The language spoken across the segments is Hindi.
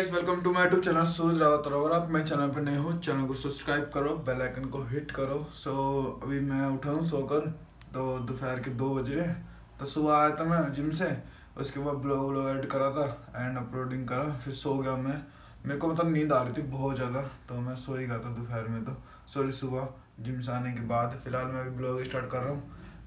Guys welcome to my YouTube channel Suraj Rawat और अगर आप मेरे चैनल पर नए हो चैनल को सब्सक्राइब करो बेल आइकन को हिट करो। सो so, अभी मैं उठा हूँ सोकर तो दोपहर के दो बज तो सुबह आया था मैं जिम से उसके बाद ब्लॉग व्लॉग एडिट करा था एंड अपलोडिंग करा फिर सो गया मैं। मेरे को मतलब नींद आ रही थी बहुत ज़्यादा तो मैं सो ही गया था दोपहर में तो। सॉरी सुबह जिम से आने के बाद। फ़िलहाल मैं अभी ब्लॉग स्टार्ट कर रहा हूँ।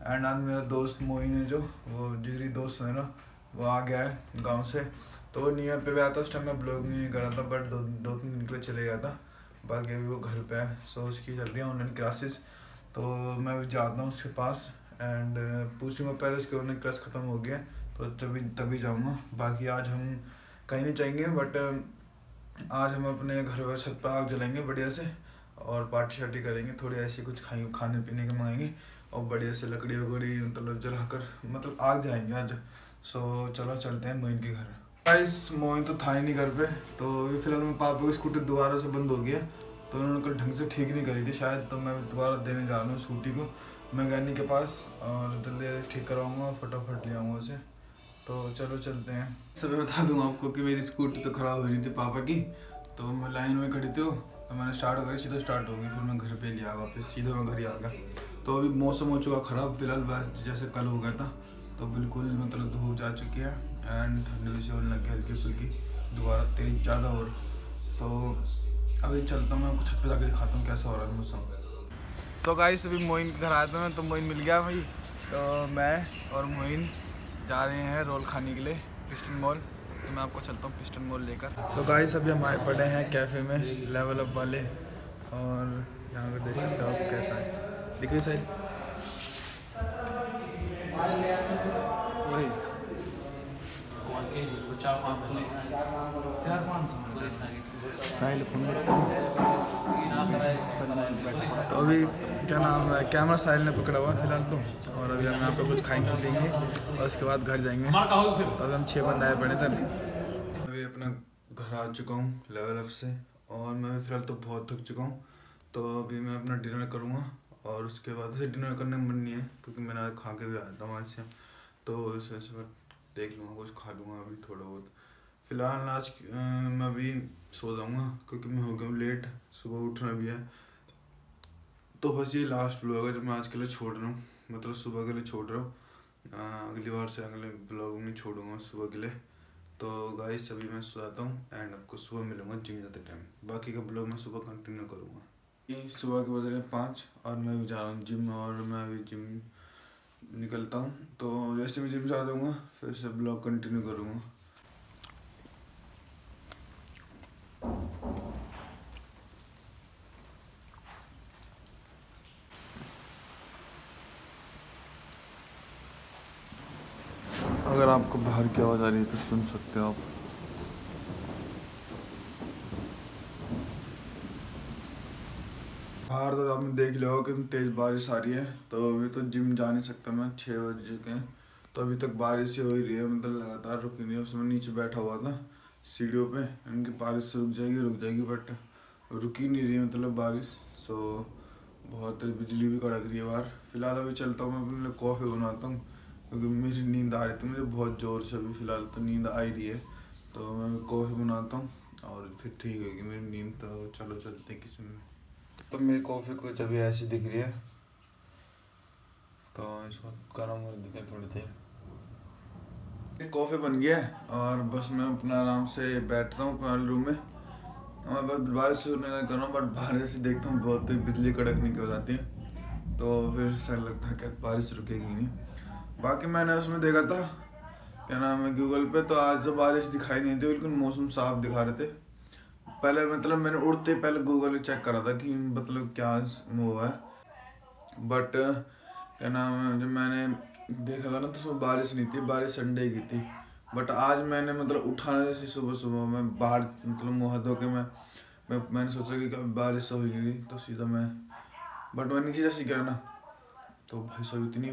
एंड आज मेरा दोस्त मोइन है जो वो जिगरी दोस्त है ना वो आ गया है गाँव से। तो न्यू ईयर पे भी आता, उस टाइम मैं ब्लॉग नहीं कर रहा था बट दो दो तीन दिन के लिए चले गया था। बाकी अभी वो घर पे है सो उसकी चल रही है ऑनलाइन क्लासेस तो मैं जाता हूँ उसके पास एंड पूछूँगा पहले उसके ऑनलाइन क्लास ख़त्म हो गया तो तभी तभी जाऊँगा। बाकी आज हम कहीं नहीं जाएँगे बट आज हम अपने घर पर छत पर आग जलाएँगे बढ़िया से, और पार्टी शार्टी करेंगे, थोड़ी ऐसी कुछ खाएँगे खाने पीने के मंगाएँगे, और बढ़िया से लकड़ी वकड़ी मतलब जलाकर मतलब आग जाएँगे आज। सो चलो चलते हैं, मोइन के घर। गाइस मोइन तो था ही नहीं घर पे तो अभी फ़िलहाल मैं पापा की स्कूटी दोबारा से बंद हो गया तो उन्होंने कल ढंग से ठीक नहीं करी थी, शायद तो मैं दोबारा देने जा रहा हूँ स्कूटी को। मैकेनिक के पास, और जल्दी जल्दी ठीक करवाऊँगा, फटाफट ले आऊँगा उसे। तो चलो चलते हैं। सभी बता दूँगा आपको कि मेरी स्कूटी तो ख़राब हो रही थी पापा की तो मैं लाइन में खड़ी थी तो मैंने स्टार्ट करी, सीधा स्टार्ट हो गई, फिर मैं घर पे लिया वापस, सीधा मैं घर ही आ गया। तो अभी मौसम हो चुका ख़राब, फ़िलहाल जैसे कल हो गया था तो बिल्कुल मतलब धूप जा चुकी है। एंड ठंडी भी होने लग हल्की फुल्की। दोबारा तेज ज़्यादा और। सो so, अभी चलता हूँ मैं छत पे जाके दिखाता हूँ कैसा हो रहा है मौसम। सो so गाइस अभी मोइन के घर आया था मैं तो मोइन मिल गया भाई। तो मैं और मोइन जा रहे हैं रोल खाने के लिए पिस्टन मॉल। तो मैं आपको चलता हूँ पिस्टन मॉल लेकर। तो गाइस अभी हम आए पड़े हैं कैफ़े में लेवल अप वाले। और यहाँ पे देख सकते हो आप कैसा है। देखिए साइड चार पाँच तो अभी क्या नाम है कैमरा साहिल ने पकड़ा हुआ है फ़िलहाल तो और अभी हम यहाँ पे कुछ खाएँगे पियेंगे और उसके बाद घर जाएँगे। तो अभी हम छः बंद आए पड़े थे अभी अपना घर आ चुका हूँ लेवल अप से और मैं भी फ़िलहाल तो बहुत थक चुका हूँ। तो अभी मैं अपना डिनर करूँगा और उसके बाद से डिनर करने मन नहीं है क्योंकि मैंने खा के भी आया था वहाँ से। तो इस देख लूँगा कुछ खा लूँगा अभी थोड़ा बहुत। फ़िलहाल आज मैं अभी सो जाऊँगा, क्योंकि मैं हो गया हूँ लेट सुबह उठना भी है। तो बस ये लास्ट ब्लॉग है जो मैं आज के लिए छोड़ रहा हूँ। मतलब सुबह के लिए छोड़ रहा हूँ। अगली बार से अगले ब्लॉग में छोड़ूँगा सुबह के लिए। तो गाइस अभी मैं सो जाता हूँ एंड आपको सुबह मिलूँगा जिम जाते टाइम बाकी का ब्लॉग मैं सुबह कंटिन्यू करूँगा। सुबह के बज रहे पाँच और मैं भी जा रहा हूँ जिम और मैं अभी जिम निकलता हूँ। तो जैसे मैं जिम जा दूँगा, फिर से ब्लॉग कंटिन्यू करूँगा। अगर आपको बाहर की आवाज़ आ रही है तो सुन सकते हो आप। बाहर तो आपने देख लिया होगा कि तेज़ बारिश आ रही है तो अभी तो जिम जा नहीं सकता मैं, छः बज हैं। तो अभी तक बारिश ही हो ही रही है मतलब लगातार रुक नहीं है, उसमें नीचे बैठा हुआ था, सीढ़ियों पे, इनकी बारिश रुक जाएगी रुक जाएगी बट रुकी नहीं रही है मतलब बारिश सो बहुत बिजली भी कड़क रही है बाहर। फ़िलहाल अभी चलता हूँ, मैं अपने लिए कॉफ़ी बनाता हूँ। क्योंकि मेरी नींद आ रही थी, मुझे बहुत ज़ोर से अभी फ़िलहाल तो नींद आ ही रही है। तो मैं कॉफ़ी बनाता हूँ और फिर ठीक होगी मेरी नींद तो चलो चलते किसी में। तो मेरी कॉफ़ी कुछ अभी ऐसी दिख रही है। तो इसको गर्म हो देते हैं थोड़ी देर। कॉफ़ी बन गया है और बस मैं अपना आराम से बैठता हूँ अपने रूम में। मैं बस बारिश शुरू नहीं कर रहा हूँ बट बारिश से देखता हूँ बहुत ही बिजली कड़कने की हो जाती है। तो फिर सर लगता है कि बारिश रुकेगी नहीं। बाकी मैंने उसमें देखा था, क्या नाम है गूगल पे तो आज तो बारिश दिखाई नहीं थी बिल्कुल मौसम साफ़ दिखा रहे थे। पहले मतलब मैंने उड़ते पहले गूगल चेक करा था कि मतलब क्या वो है। बट क्या नाम है, जब मैंने देखा था ना तो उसमें बारिश नहीं थी, बारिश संडे की थी। बट आज मैंने मतलब उठाना जैसे सुबह सुबह मैं बाहर मतलब मुँह धो के मैं मैं, मैंने सोचा कि बारिश हो ही नहीं तो सीधा मैं बट मैं नीचे जैसे गया ना तो भाई सब इतनी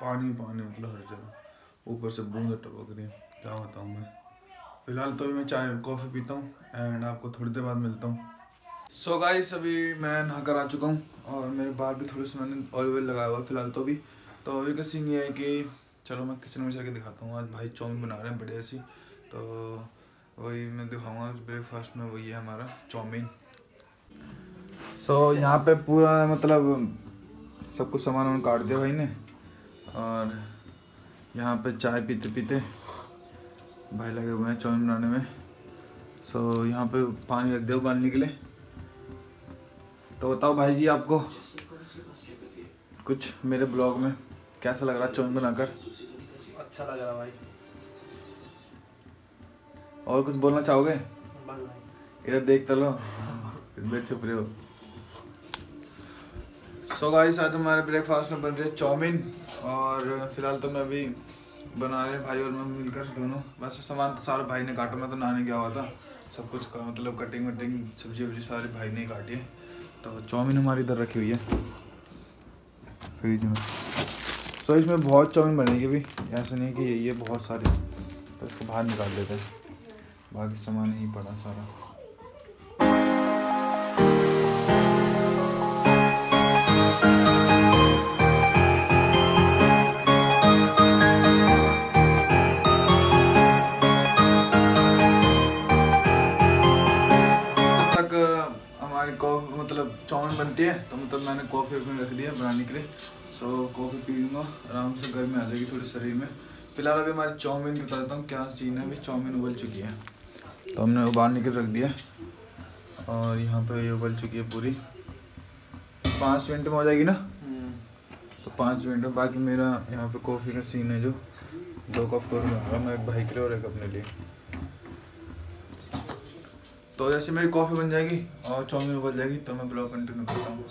पानी पानी मतलब हर जगह ऊपर से बूंद टपक रही क्या बताऊँ मैं? फ़िलहाल तो अभी मैं चाय कॉफ़ी पीता हूँ एंड आपको थोड़ी देर बाद मिलता हूँ। सो so गाइस अभी मैं नहा कर आ चुका हूँ और मेरे बाल भी थोड़े से मैंने ऑयल वेल लगाया हुआ है फ़िलहाल तो अभी तो अभी का सीन ये है कि चलो मैं किचन में चल के दिखाता हूँ। आज भाई चौमिन बना रहे हैं बढ़िया सी। तो वही मैं दिखाऊँगा ब्रेकफास्ट में वही है हमारा चाउमीन। सो so, यहाँ पे पूरा मतलब सब कुछ सामान काट दिया भाई ने। और यहाँ पे चाय पीते पीते भाई लगे हुए हैं चाउमीन बनाने में। सो so, यहाँ पे पानी रख दिया उबालने के लिए। तो बताओ भाई जी आपको कुछ मेरे ब्लॉग में कैसा लग रहा है चाउमीन बनाकर? अच्छा लग रहा भाई। और कुछ बोलना चाहोगे? इधर देख तो लो। इधर छुप रहे हो। सो गाइस आज हमारे ब्रेकफास्ट में बन रहे चाउमीन और फ़िलहाल तो मैं अभी बना रहे भाई और मैं मिलकर दोनों। वैसे सामान तो सारा भाई ने काटा मैं तो नहाने गया हुआ था। सब कुछ का मतलब कटिंग वटिंग सब्ज़ी वब्जी सारी भाई ने ही काटी है। तो चाउमीन हमारी इधर रखी हुई है। फ्रिज में। सो so, इसमें बहुत चाउमीन बनेगी अभी। ऐसा नहीं कि ये बहुत सारी तो इसको बाहर निकाल देते हैं। बाकी सामान यहीं पड़ा सारा। हमारी कॉफ़ी मतलब चाउमीन बनती है तो मतलब मैंने कॉफ़ी अपने रख दिया बनाने के लिए। सो कॉफ़ी पी लूँगा आराम से गर्मी आ जाएगी थोड़ी शरीर में। फ़िलहाल अभी हमारी चाउमीन बता देता हूँ क्या सीन है अभी चाउमीन उबल चुकी है। तो हमने उबालने के रख दिया। और यहाँ पे ये उबल चुकी है पूरी। पाँच मिनट में हो जाएगी ना? तो पाँच मिनट में बाकी मेरा यहाँ पे कॉफ़ी का सीन है जो। दो कप कॉफ़ी बना रहा हूँ मैं एक भाई के लिए और एक अपने लिए। तो जैसे मेरी कॉफ़ी बन जाएगी और चाउमीन उबल जाएगी तो मैं ब्लॉग कंटिन्यू करता हूँ।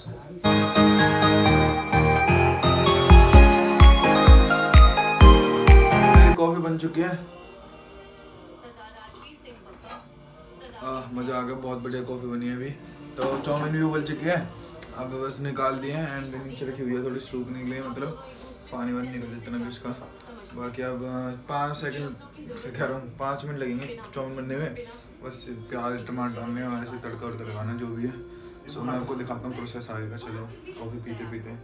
कॉफ़ी बन चुकी है। मज़ा आ गया, बहुत बढ़िया कॉफ़ी बनी है अभी। तो चाउमीन भी उबल चुकी है। अब बस निकाल दिए हैं एंड नीचे रखी हुई है थोड़ी सूखने के लिए मतलब पानी वानी निकल देते ना इसका। बाकी अब पाँच सेकंड कह रहा हूँ, पाँच मिनट लगेंगे चाउमीन बनने में। बस प्याज, टमाटर डालने और ऐसे तड़का और तड़काना जो भी है। सो मैं आपको दिखाता हूँ प्रोसेस आएगा, चलो कॉफ़ी पीते पीते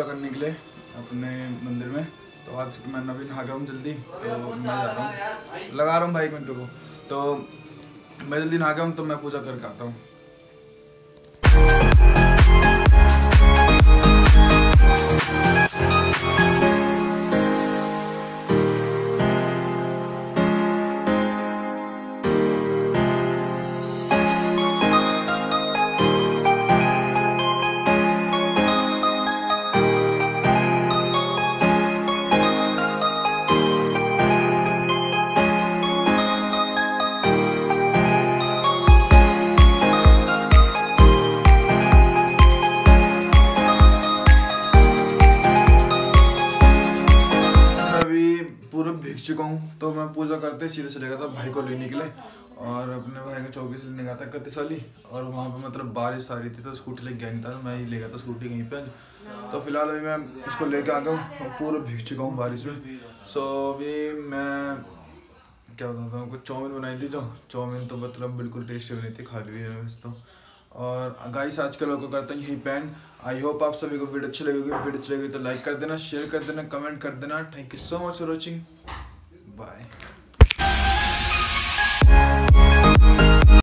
पूजा करने के लिए अपने मंदिर में। तो आज मैं नवीन नहा गया हूँ जल्दी तो मैं जा रहा हूँ। लगा रहा हूँ भाई मिनट को तो मैं जल्दी नहा गया हूँ तो मैं पूजा करके आता हूँ। भीग चुका हूँ तो मैं पूजा करते सीधे चले गया था भाई को लेने के लिए। और अपने भाई को चौकी से लेने गया था कत्ती साली और वहाँ पे मतलब बारिश आ रही थी तो स्कूटी लेके गया नहीं था। मैं ही ले गया था स्कूटी कहीं पे। तो फ़िलहाल अभी मैं उसको लेके आ गया हूँ पूरा भीग चुका हूँ बारिश में। सो अभी मैं क्या बताता हूँ, कुछ चाउमीन बनाई थी जो। चाउमीन तो मतलब बिल्कुल टेस्टी बनी थी खा ली वैसे तो। और गाइस आज के लोगों को करते हैं, यही पैन आई होप आप सभी को वीडियो अच्छी लगेगी वीडियो अच्छी लगेगी तो लाइक कर देना शेयर कर देना कमेंट कर देना। Thank you so much for watching Bye.